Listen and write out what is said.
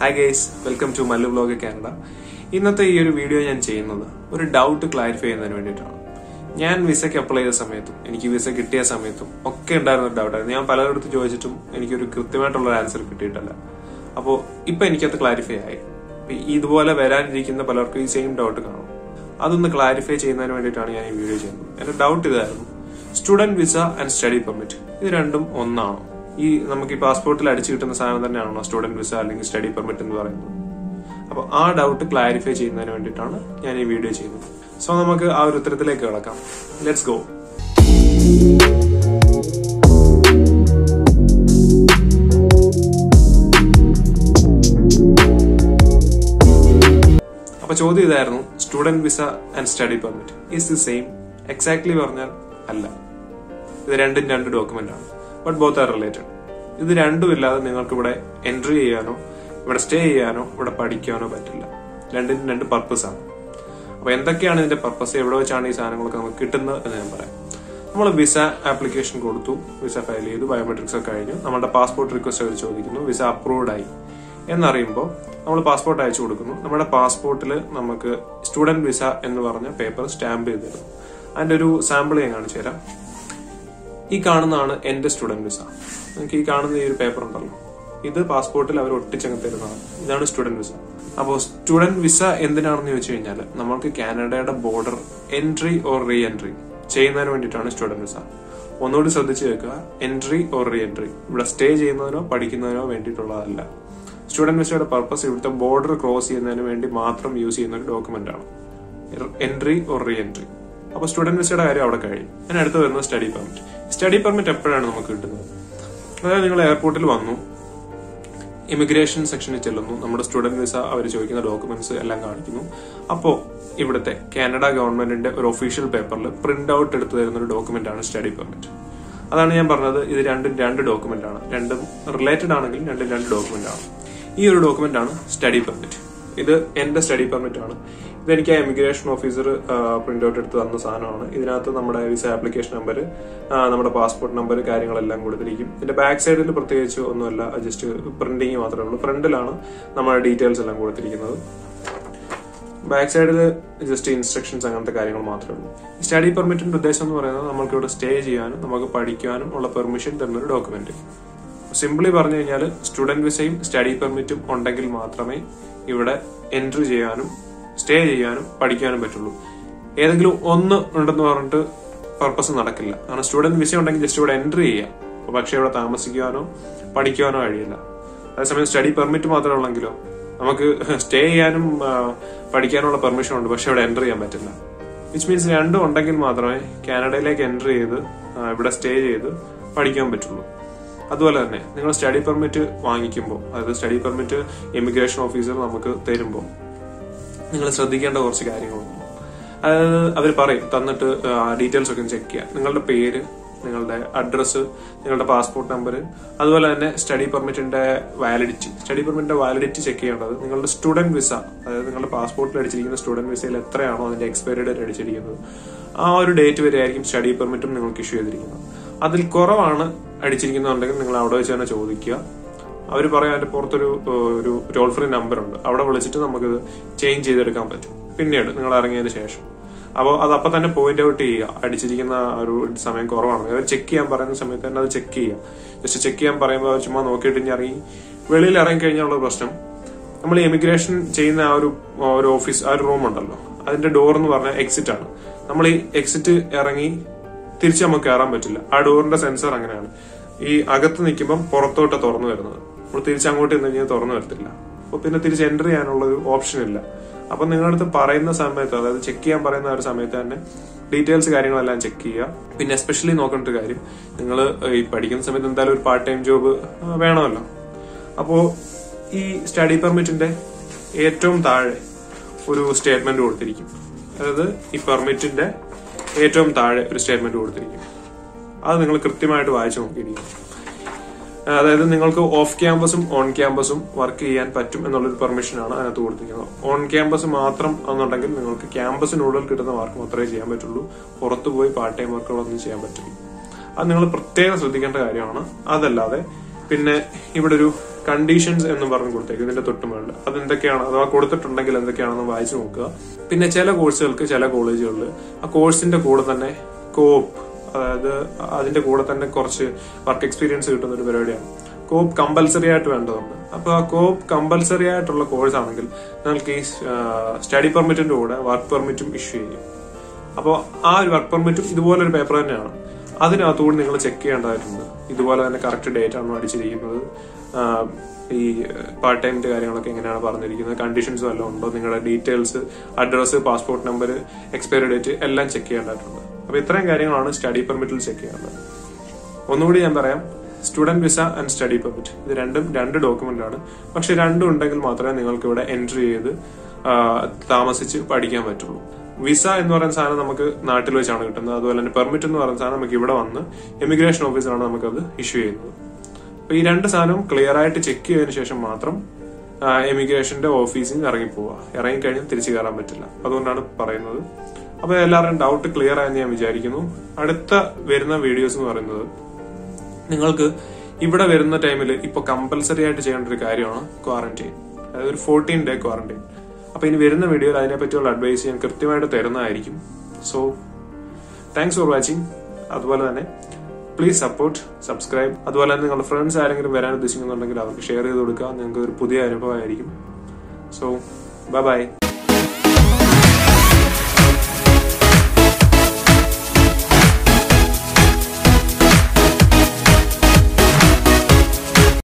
Hi guys welcome to Mallu blog Canada ഇന്നത്തെ ഈ ഒരു വീഡിയോ ഞാൻ ചെയ്യുന്നത് ഒരു ഡൗട്ട് ക്ലാരിഫൈ ചെയ്യുന്നതിന് വേണ്ടിയിട്ടാണ്. ഞാൻ വിസയ്ക്ക് അപ്ലൈ ചെയ്ത സമയത്തും എനിക്ക് വിസ കിട്ടിയ സമയത്തും ഒക്കെ ഉണ്ടായിരുന്ന ഡൗട്ടായിരുന്നു ഞാൻ പലയിടത്ത് ചോദിച്ചിട്ടും എനിക്കൊരു കൃത്യമായിട്ടുള്ള ആൻസർ കിട്ടിയിട്ടില്ല. അപ്പോൾ ഇപ്പം എനിക്കത് ക്ലാരിഫൈ ആയി. ഇതുപോലെ വരാനിരിക്കുന്ന പലർക്കും ഈ സെയിം ഡൗട്ട് കാണും. അതൊന്ന് ക്ലാരിഫൈ ചെയ്യുന്നതിന് വേണ്ടിയിട്ടാണ് ഞാൻ ഈ വീഡിയോ ചെയ്യുന്നത്. എന്റെ ഡൗട്ട് ഇതായിരുന്നു. Student visa and study permit ഇത് രണ്ടും ഒന്നാണോ. ഈ നമുക്ക് ഈ പാസ്പോർട്ടിൽ അടിച്ചു കിട്ടുന്ന സാധനം തന്നെയാണോ സ്റ്റുഡന്റ് വിസ അല്ലെങ്കിൽ സ്റ്റഡി പെർമിറ്റ് എന്ന് പറയുന്നത്. അപ്പോൾ ആ ഡൗട്ട് ക്ലാരിഫൈ ചെയ്യുന്നതിന് വേണ്ടിയിട്ടാണ് ഞാൻ ഈ വീഡിയോ ചെയ്യുന്നത്. സോ നമുക്ക് ആ ഒരു ഉത്തരത്തിലേക്ക് കിടക്കാം. ലെറ്റ്സ് ഗോ അപ്പൊ ചോദ്യം ഇതായിരുന്നു student visa and study permit is the same exactly പറഞ്ഞാൽ അല്ല. ഇത് രണ്ടും രണ്ട് ഡോക്യുമെന്റ് ആണ്. ബട്ട് ബോത്ത് ആർ റിലേറ്റഡ് ഇത് രണ്ടും ഇല്ലാതെ നിങ്ങൾക്ക് ഇവിടെ എൻട്രി ചെയ്യാനോ ഇവിടെ സ്റ്റേ ചെയ്യാനോ ഇവിടെ പഠിക്കാനോ പറ്റില്ല. രണ്ടിനും രണ്ട് പർപ്പസ് ആണ്. അപ്പൊ എന്തൊക്കെയാണ് ഇതിന്റെ പർപ്പസ് എവിടെ വെച്ചാണ് ഈ സാധനങ്ങളൊക്കെ നമുക്ക് കിട്ടുന്നത് എന്ന് ഞാൻ പറയാം. നമ്മൾ വിസ ആപ്ലിക്കേഷൻ കൊടുത്തു. വിസ ഫയൽ ചെയ്തു. ബയോമെട്രിക്സ് ഒക്കെ കഴിഞ്ഞു. നമ്മുടെ പാസ്പോർട്ട് റിക്വസ്റ്റ് അവർ ചോദിക്കുന്നു. വിസ അപ്രൂവ്ഡ് ആയി. എന്നറിയുമ്പോൾ നമ്മൾ പാസ്പോർട്ട് അയച്ചു കൊടുക്കുന്നു. നമ്മുടെ പാസ്പോർട്ടിൽ നമുക്ക് സ്റ്റുഡന്റ് വിസ എന്ന് പറഞ്ഞ പേപ്പർ സ്റ്റാമ്പ് ചെയ്ത് തരും അതിന്റെ ഒരു സാമ്പിൾ ഞാൻ കാണിച്ചു തരാം ഈ കാണുന്നതാണ് എന്റെ സ്റ്റുഡന്റ് വിസ. നിങ്ങൾക്ക് ഈ കാണുന്ന ഈ ഒരു പേപ്പർ ഉണ്ടല്ലോ. ഇത് പാസ്പോർട്ടിൽ അവർ ഒട്ടിച്ചങ്ങ് തരുന്നതാണ്. ഇതാണ് സ്റ്റുഡന്റ് വിസ. അപ്പോൾ സ്റ്റുഡന്റ് വിസ എന്തിനാണെന്ന് ചോദിച്ചു കഴിഞ്ഞാൽ നമ്മൾക്ക് കാനഡയുടെ border entry or re entry ചെയ്യുന്നതിന് വേണ്ടിയിട്ടാണ് സ്റ്റുഡന്റ് വിസ. ഒന്നുകൂടി ശ്രദ്ധിച്ചു വെക്കുക എൻട്രി ഓർ റീ എൻട്രി ഇവിടെ സ്റ്റേ ചെയ്യുന്നതിനോ പഠിക്കുന്നതിനോ വേണ്ടിയിട്ടുള്ളതല്ല. സ്റ്റുഡന്റ് വിസയുടെ പർപ്പസ് ഇവിടുത്തെ ബോർഡർ ക്രോസ് ചെയ്യുന്നതിന് വേണ്ടി മാത്രം യൂസ് ചെയ്യുന്ന ഒരു ഡോക്യുമെന്റ് ആണ്. എൻട്രി ഓർ റീ എൻട്രി അപ്പൊ സ്റ്റുഡന്റ് വിസയുടെ കാര്യം അവിടെ കഴിയും ഞാൻ അടുത്ത് വരുന്നത് സ്റ്റഡി പെർമിറ്റ് സ്റ്റഡി പെർമിറ്റ് എപ്പോഴാണ് നമുക്ക് കിട്ടുന്നത്? അതായത് നിങ്ങൾ എയർപോർട്ടിൽ വന്നു. ഇമിഗ്രേഷൻ സെക്ഷനിൽ ചെല്ലുന്നു. നമ്മുടെ സ്റ്റുഡന്റ് വിസ അവർ ചോദിക്കുന്ന ഡോക്യുമെന്റ്സ് എല്ലാം കാണിക്കുന്നു. അപ്പോൾ ഇവിടുത്തെ കാനഡ ഗവൺമെന്റിന്റെ ഒരു ഒഫീഷ്യൽ പേപ്പറിൽ പ്രിന്റ് ഔട്ട് എടുത്തു തരുന്ന ഒരു ഡോക്യുമെന്റ് ആണ് സ്റ്റഡി പെർമിറ്റ് അതാണ് ഞാൻ പറഞ്ഞത്. ഇത് രണ്ടും രണ്ട് ഡോക്യുമെന്റ് ആണ്. രണ്ടും റിലേറ്റഡ് ആണെങ്കിലും രണ്ടും രണ്ട് ഡോക്യുമെന്റ് ആണ്. ഈ ഒരു ഡോക്യുമെന്റ് ആണ് സ്റ്റഡി പെർമിറ്റ് ഇത് എന്റെ സ്റ്റഡി പെർമിറ്റ് ആണ്. ഇതെനിക്ക് എമിഗ്രേഷൻ ഓഫീസർ പ്രിന്റ് ഔട്ട് എടുത്ത് തന്ന സാധനമാണ്. ഇതിനകത്ത് നമ്മുടെ വിസ ആപ്ലിക്കേഷൻ നമ്പർ നമ്മുടെ പാസ്പോർട്ട് നമ്പർ കാര്യങ്ങളെല്ലാം കൊടുത്തിരിക്കും. ഇതിന്റെ ബാക്ക് സൈഡിൽ പ്രത്യേകിച്ച് ഒന്നുമല്ല ജസ്റ്റ് പ്രിന്റിങ് മാത്രമേ ഉള്ളൂ. ഫ്രണ്ടിലാണ് നമ്മുടെ ഡീറ്റെയിൽസ് എല്ലാം കൊടുത്തിരിക്കുന്നത്. ബാക്ക് സൈഡിൽ ജസ്റ്റ് ഇൻസ്ട്രക്ഷൻസ് അങ്ങനത്തെ കാര്യങ്ങൾ മാത്രമേ ഉള്ളൂ. സ്റ്റഡി പെർമിറ്റിന്റെ ഉദ്ദേശം എന്ന് പറയുന്നത് നമുക്ക് ഇവിടെ സ്റ്റേ ചെയ്യാനും നമുക്ക് പഠിക്കാനും ഉള്ള പെർമിഷൻ തരുന്ന ഒരു ഡോക്യുമെന്റ് സിംപ്ലി പറഞ്ഞു കഴിഞ്ഞാൽ സ്റ്റുഡന്റ് വിസയും സ്റ്റഡി പെർമിറ്റും ഉണ്ടെങ്കിൽ മാത്രമേ ഇവിടെ എൻട്രി ചെയ്യാനും സ്റ്റേ ചെയ്യാനും പഠിക്കാനും പറ്റുള്ളൂ. ഏതെങ്കിലും ഒന്ന് ഉണ്ടെന്ന് പറഞ്ഞിട്ട് പർപ്പസ് നടക്കില്ല. കാരണം സ്റ്റുഡന്റ് വിസ ഉണ്ടെങ്കിൽ ജസ്റ്റ് ഇവിടെ എൻട്രി ചെയ്യാം. പക്ഷെ ഇവിടെ താമസിക്കാനോ പഠിക്കാനോ കഴിയില്ല. അതേസമയം സ്റ്റഡി പെർമിറ്റ് മാത്രമേ ഉള്ളെങ്കിലോ നമുക്ക് സ്റ്റേ ചെയ്യാനും പഠിക്കാനുള്ള പെർമിഷൻ ഉണ്ട്. പക്ഷെ ഇവിടെ എൻട്രി ചെയ്യാൻ പറ്റില്ല. വിച്ച് മീൻസ് രണ്ടും ഉണ്ടെങ്കിൽ മാത്രമേ കാനഡയിലേക്ക് എൻട്രി ചെയ്ത് ഇവിടെ സ്റ്റേ ചെയ്ത് പഠിക്കാൻ പറ്റുള്ളൂ. അതുപോലെ തന്നെ നിങ്ങൾ സ്റ്റഡി പെർമിറ്റ് വാങ്ങിക്കുമ്പോൾ അതായത് സ്റ്റഡി പെർമിറ്റ് ഇമിഗ്രേഷൻ ഓഫീസർ നമുക്ക് തരുമ്പോൾ നിങ്ങൾ ശ്രദ്ധിക്കേണ്ട കുറച്ച് കാര്യങ്ങളുണ്ട്. അതായത് അവർ പറയും തന്നിട്ട് ഡീറ്റെയിൽസ് ഒക്കെ ചെക്ക് ചെയ്യുക നിങ്ങളുടെ പേര് നിങ്ങളുടെ അഡ്രസ്സ് നിങ്ങളുടെ പാസ്പോർട്ട് നമ്പർ അതുപോലെ തന്നെ സ്റ്റഡി പെർമിറ്റിന്റെ വാലിഡിറ്റി സ്റ്റഡി പെർമിറ്റിന്റെ വാലിഡിറ്റി ചെക്ക് ചെയ്യേണ്ടത് നിങ്ങളുടെ സ്റ്റുഡന്റ് വിസ അതായത് നിങ്ങളുടെ പാസ്പോർട്ടിൽ അടിച്ചിരിക്കുന്ന സ്റ്റുഡന്റ് വിസയിൽ എത്രയാണോ അതിന്റെ എക്സ്പയറി ഡേറ്റ് അടിച്ചിരിക്കുന്നത് ആ ഒരു ഡേറ്റ് വരെ ആയിരിക്കും സ്റ്റഡി പെർമിറ്റും നിങ്ങൾക്ക് ഇഷ്യൂ ചെയ്തിരിക്കുന്നത്. അതിൽ കുറവാണ് അടിച്ചിരിക്കുന്നുണ്ടെങ്കിൽ നിങ്ങൾ അവിടെ വെച്ച് തന്നെ ചോദിക്കുക. അവർ പറയാൻ അതിന്റെ പുറത്തൊരു ഒരു ടോൾ ഫ്രീ നമ്പർ ഉണ്ട് അവിടെ വിളിച്ചിട്ട് നമുക്കിത് ചേഞ്ച് ചെയ്തെടുക്കാൻ പറ്റും. പിന്നീട് നിങ്ങൾ ഇറങ്ങിയതിന് ശേഷം. അപ്പോൾ അത് അപ്പം തന്നെ പോയിന്റ് ഔട്ട് ചെയ്യുക. അടിച്ചിരിക്കുന്ന ഒരു സമയം കുറവാണ്. അവർ ചെക്ക് ചെയ്യാൻ പറയുന്ന സമയത്ത് തന്നെ അത് ചെക്ക് ചെയ്യുക. ജസ്റ്റ് ചെക്ക് ചെയ്യാൻ പറയുമ്പോൾ അവർ ചുമ്മാ നോക്കിയിട്ട് ഇനി ഇറങ്ങി. വെളിയിൽ ഇറങ്ങി കഴിഞ്ഞാലുള്ള പ്രശ്നം നമ്മൾ എമിഗ്രേഷൻ ചെയ്യുന്ന ആ ഒരു ഒരു ഓഫീസ് ആ ഒരു റൂം ഉണ്ടല്ലോ. അതിന്റെ ഡോർ എന്ന് പറഞ്ഞാൽ എക്സിറ്റ് ആണ്. നമ്മൾ ഈ എക്സിറ്റ് ഇറങ്ങി തിരിച്ച് നമുക്ക് കയറാൻ പറ്റില്ല. ആ ഡോറിന്റെ സെൻസർ അങ്ങനെയാണ്. ഈ അകത്ത് നിൽക്കുമ്പം പുറത്തോട്ട് തുറന്നു വരുന്നത്. നമ്മൾ തിരിച്ച് അങ്ങോട്ട് നിന്ന് കഴിഞ്ഞാൽ തുറന്നു വരത്തില്ല. അപ്പൊ പിന്നെ തിരിച്ച് എന്റർ ചെയ്യാനുള്ള ഒരു ഓപ്ഷൻ ഇല്ല. അപ്പൊ നിങ്ങളടുത്ത് പറയുന്ന സമയത്ത് അതായത് ചെക്ക് ചെയ്യാൻ പറയുന്ന ഒരു സമയത്ത് തന്നെ ഡീറ്റെയിൽസ് കാര്യങ്ങളെല്ലാം ചെക്ക് ചെയ്യുക. പിന്നെ എസ്പെഷ്യലി നോക്കേണ്ട ഒരു കാര്യം നിങ്ങൾ ഈ പഠിക്കുന്ന സമയത്ത് എന്തായാലും ഒരു പാർട്ട് ടൈം ജോബ് വേണമല്ലോ. അപ്പോൾ ഈ സ്റ്റഡി പെർമിറ്റിന്റെ ഏറ്റവും താഴെ ഒരു സ്റ്റേറ്റ്മെന്റ് കൊടുത്തിരിക്കും. അതായത് ഈ പെർമിറ്റിന്റെ ഏറ്റവും താഴെ ഒരു സ്റ്റേറ്റ്മെന്റ് കൊടുത്തിരിക്കും. അത് നിങ്ങൾ കൃത്യമായിട്ട് വായിച്ചു നോക്കിയിരിക്കും അതായത് നിങ്ങൾക്ക് ഓഫ് ക്യാമ്പസും ഓൺ ക്യാമ്പസും വർക്ക് ചെയ്യാൻ പറ്റും എന്നുള്ളൊരു പെർമിഷനാണ് അതിനകത്ത് കൊടുത്തിരിക്കുന്നത്. ഓൺ ക്യാമ്പസ് മാത്രം എന്നുണ്ടെങ്കിൽ നിങ്ങൾക്ക് ക്യാമ്പസിനുള്ളിൽ കിട്ടുന്ന വർക്ക് മാത്രമേ ചെയ്യാൻ പറ്റുള്ളൂ. പുറത്തു പോയി പാർട്ട് ടൈം വർക്കുകളൊന്നും ചെയ്യാൻ പറ്റില്ല. അത് നിങ്ങൾ പ്രത്യേകം ശ്രദ്ധിക്കേണ്ട കാര്യമാണ്. അതല്ലാതെ പിന്നെ ഇവിടെ ഒരു കണ്ടീഷൻസ് എന്ന് പറഞ്ഞു കൊടുത്തേക്കും ഇതിന്റെ തൊട്ടുമുകളിൽ അത് എന്തൊക്കെയാണ് അഥവാ കൊടുത്തിട്ടുണ്ടെങ്കിൽ എന്തൊക്കെയാണെന്ന് വായിച്ചു നോക്കുക. പിന്നെ ചില കോഴ്സുകൾക്ക് ചില കോളേജുകളിൽ ആ കോഴ്സിന്റെ കൂടെ തന്നെ കോപ്പ് അതായത് അതിന്റെ കൂടെ തന്നെ കുറച്ച് വർക്ക് എക്സ്പീരിയൻസ് കിട്ടുന്ന ഒരു പരിപാടിയാണ്. കോപ്പ് കമ്പൽസറി ആയിട്ട് വേണ്ടതുണ്ട്. അപ്പോൾ ആ കോപ്പ് കമ്പൽസറി ആയിട്ടുള്ള കോഴ്സ് ആണെങ്കിൽ നിങ്ങൾക്ക് ഈ സ്റ്റഡി പെർമിറ്റിന്റെ കൂടെ വർക്ക് പെർമിറ്റും ഇഷ്യൂ ചെയ്യും. അപ്പോൾ ആ ഒരു വർക്ക് പെർമിറ്റും ഇതുപോലൊരു പേപ്പർ തന്നെയാണ്. അതിനകത്തുകൂടി നിങ്ങൾ ചെക്ക് ചെയ്യേണ്ടതായിട്ടുണ്ട്. ഇതുപോലെ തന്നെ കറക്റ്റ് ഡേറ്റ് ആണോ അടിച്ചിരിക്കുന്നത്. ഈ പാർട്ട് ടൈമിന്റെ കാര്യങ്ങളൊക്കെ എങ്ങനെയാണ് പറഞ്ഞിരിക്കുന്നത്? കണ്ടീഷൻസ് വല്ലതും ഉണ്ടോ? നിങ്ങളുടെ details address passport number expiry date എല്ലാം ചെക്ക് ചെയ്യേണ്ടതായിട്ടുണ്ട്. അപ്പൊ ഇത്രയും കാര്യങ്ങളാണ് സ്റ്റഡി പെർമിറ്റിൽ ചെക്ക് ചെയ്യേണ്ടത്. ഒന്നുകൂടി ഞാൻ പറയാം. Student visa and study permit ഇത് രണ്ടും രണ്ട് ഡോക്യുമെന്റ് ആണ്. പക്ഷെ രണ്ടും ഉണ്ടെങ്കിൽ മാത്രമേ നിങ്ങൾക്ക് ഇവിടെ എൻട്രി ചെയ്ത് താമസിച്ച് പഠിക്കാൻ പറ്റുള്ളൂ. വിസ എന്ന് പറയുന്ന സാധനം നമുക്ക് നാട്ടിൽ വെച്ചാണ് കിട്ടുന്നത്. അതുപോലെ തന്നെ പെർമിറ്റ് എന്ന് പറയുന്ന സാധനം നമുക്ക് ഇവിടെ വന്ന് ഇമിഗ്രേഷൻ ഓഫീസറാണ് നമുക്കത് ഇഷ്യൂ ചെയ്യുന്നത്. അപ്പൊ ഈ രണ്ട് സാധനവും ക്ലിയർ ആയിട്ട് ചെക്ക് ചെയ്തതിനു ശേഷം മാത്രം എമിഗ്രേഷന്റെ ഓഫീസിൽ നിന്ന് ഇറങ്ങി പോവുക ഇറങ്ങി കഴിഞ്ഞാൽ തിരിച്ചു കയറാൻ പറ്റില്ല. അതുകൊണ്ടാണ് പറയുന്നത്. അപ്പൊ എല്ലാവരുടെയും ഡൗട്ട് ക്ലിയർ ആയെന്ന് ഞാൻ വിചാരിക്കുന്നു. അടുത്ത വരുന്ന വീഡിയോസ് എന്ന് പറയുന്നത് നിങ്ങൾക്ക് ഇവിടെ വരുന്ന ടൈമിൽ ഇപ്പൊ കമ്പൽസറി ആയിട്ട് ചെയ്യേണ്ട ഒരു കാര്യമാണ് ക്വാറന്റൈൻ അതായത് ഒരു ഫോർട്ടീൻ ഡേ ക്വാറന്റൈൻ അപ്പൊ ഇനി വരുന്ന വീഡിയോയിൽ അതിനെ പറ്റിയുള്ള അഡ്വൈസ് ഞാൻ കൃത്യമായിട്ട് തരുന്നതായിരിക്കും. സോ താങ്ക്സ് ഫോർ വാച്ചിങ് അതുപോലെ തന്നെ പ്ലീസ് സപ്പോർട്ട് സബ്സ്ക്രൈബ് അതുപോലെ തന്നെ നിങ്ങളുടെ ഫ്രണ്ട്സ് ആരെങ്കിലും വരാൻ ഉദ്ദേശിക്കുന്നുണ്ടെങ്കിൽ അവർക്ക് ഷെയർ ചെയ്ത് കൊടുക്കുക. നിങ്ങൾക്ക് ഒരു പുതിയ അനുഭവമായിരിക്കും. So bye bye